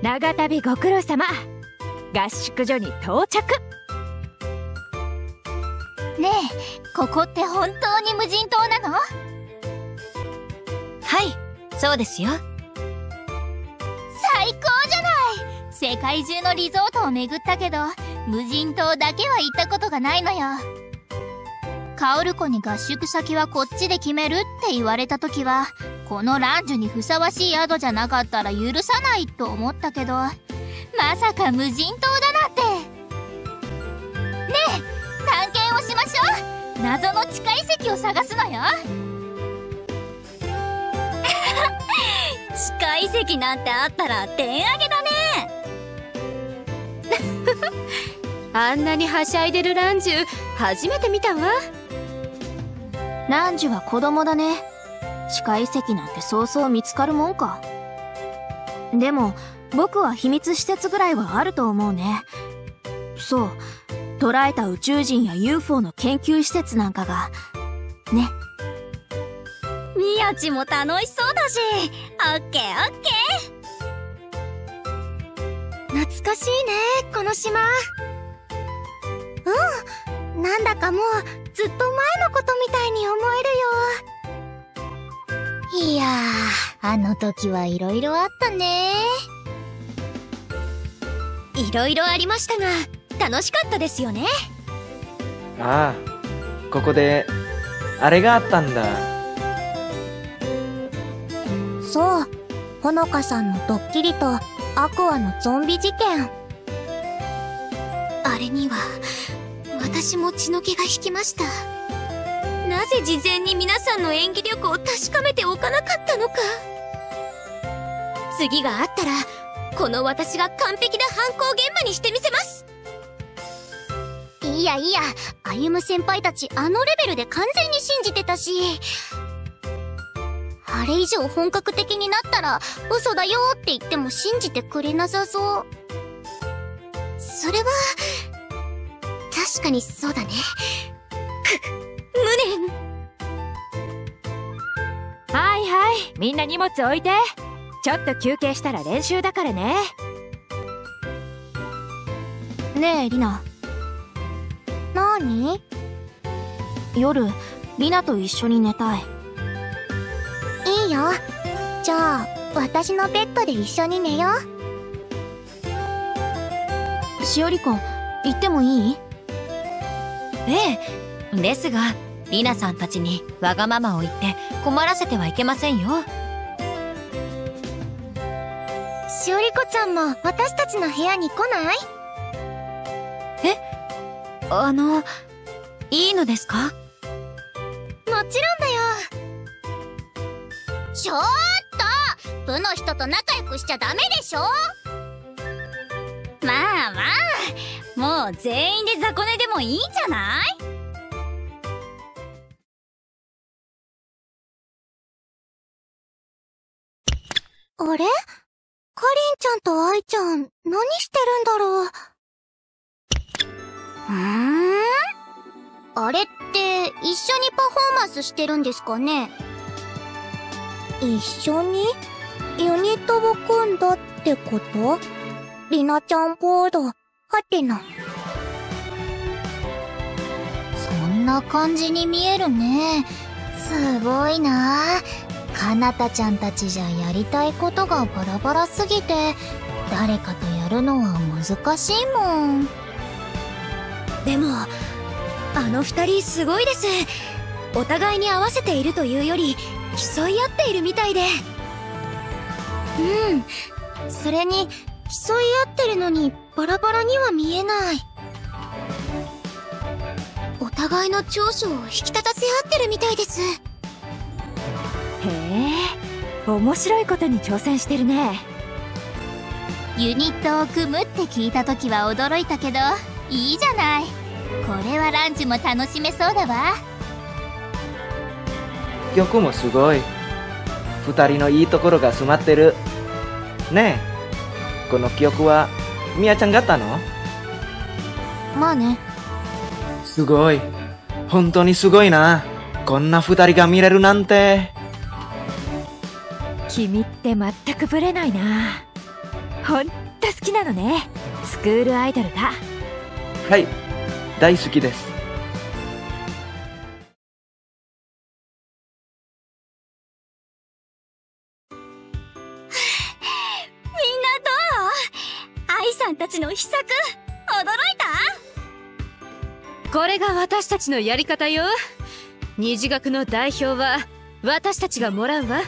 長旅ご苦労様。合宿所に到着。ねえここって本当に無人島なの？はいそうですよ。最高じゃない！世界中のリゾートを巡ったけど無人島だけは行ったことがないのよ。カオル湖に合宿先はこっちで決めるって言われた時はこのランジュにふさわしい宿じゃなかったら許さないと思ったけどまさか無人島だなんて。ねえ探検をしましょう。謎の地下遺跡を探すのよ。地下遺跡なんてあったら点上げだね。あんなにはしゃいでるランジュ初めて見たわ。ランジュは子供だね地下遺跡なんてそうそう見つかるもんか。でも僕は秘密施設ぐらいはあると思うね。そう。捕らえた宇宙人や UFO の研究施設なんかが。ね。みやちも楽しそうだし。オッケーオッケー。懐かしいねこの島。うん。なんだかもうずっと前のことみたいに思えるよ。いやーあの時はいろいろあったね。ーいろいろありましたが楽しかったですよね。ああここであれがあったんだ。そうほのかさんのドッキリとアクアのゾンビ事件。あれには私も血の気が引きましたなぜ事前に皆さんの演技力を確かめておかなかったのか。次があったらこの私が完璧な犯行現場にしてみせます。いやいや歩夢先輩たちあのレベルで完全に信じてたし。あれ以上本格的になったら嘘だよって言っても信じてくれなさそう。それは確かにそうだね。みんな荷物置いて。ちょっと休憩したら練習だからね。ねえリナ。なに夜リナと一緒に寝たい。いいよ。じゃあ私のベッドで一緒に寝よう。しおりくん行ってもいい？ええ。ですがリナさんたちにわがままを言って困らせてはいけませんよ。しおりこちゃんも私たちの部屋に来ない？え？あのいいのですか？もちろんだよ。ちょっと！部の人と仲良くしちゃダメでしょ？まあまあもう全員で雑魚寝でもいいんじゃない？あれ？かりんちゃんと愛ちゃん何してるんだろう？うん？あれって一緒にパフォーマンスしてるんですかね？一緒に？ユニットを組んだってこと？りなちゃんボード、はてな。そんな感じに見えるね。すごいな。かなたちゃんたちじゃやりたいことがバラバラすぎて、誰かとやるのは難しいもん。でもあの二人すごいですお互いに合わせているというより競い合っているみたいでうん。それに、競い合ってるのにバラバラには見えない。お互いの長所を引き立たせ合ってるみたいです。へえ面白いことに挑戦してるね。ユニットを組むって聞いた時は驚いたけど、いいじゃない。これはランチも楽しめそうだわ。曲もすごい。二人のいいところが詰まってる。ねえこの曲はみやちゃんがったの？まあね。すごい。本当にすごいな。こんな二人が見れるなんて君って全くブレないな。ほんと好きなのね。スクールアイドルが。はい。大好きです。みんなどう？愛さんたちの秘策。驚いた？これが私たちのやり方よ。虹学の代表は私たちがもらうわ